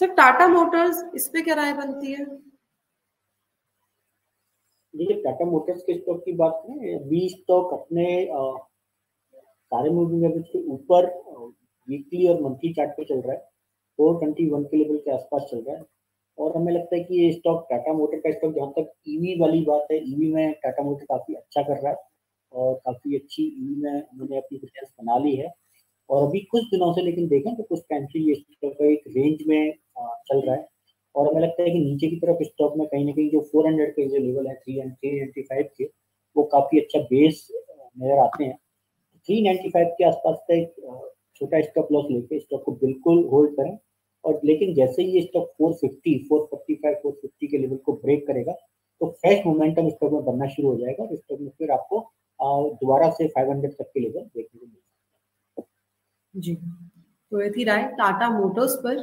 Sir Tata Motors इस पे क्या राय बनती है? देखिए, टाटा मोटर्स के स्टॉक की बात करें, बी स्टॉक अपने सारे मूविंग एवरेज के ऊपर वीकली और मंथली चार्ट पे चल रहा है। फोर ट्वेंटी वन के लेवल के आसपास चल रहा है। और हमें लगता है कि ये स्टॉक टाटा मोटर का स्टॉक जहाँ तक ईवी e वाली बात है ईवी e में टाटा मोटर काफ़ी अच्छा कर रहा है और काफ़ी अच्छी ईवी e में उन्होंने अपनी बना ली है। और अभी कुछ दिनों से लेकिन देखें तो कुछ टाइम से ये स्टॉक एक रेंज में चल रहा है। और हमें लगता है कि नीचे की तरफ़ स्टॉक में कहीं ना कहीं जो 400 के जो लेवल है थ्री थ्री नाइन्टी फाइव के वो काफ़ी अच्छा बेस नज़र आते हैं। थ्री नाइन्टी फाइव के आसपास का एक छोटा स्टॉप लॉस लेके स्टॉक को बिल्कुल होल्ड करें। और लेकिन जैसे ही ये स्टॉक 450, 445, 450 के लेवल को ब्रेक करेगा तो फ्रेश मोमेंटम स्टॉक में बनना शुरू हो जाएगा और स्टॉक में फिर आपको दोबारा से 500 तक के लेवल देखने को मिल जी। तो ये थी राय टाटा मोटर्स पर।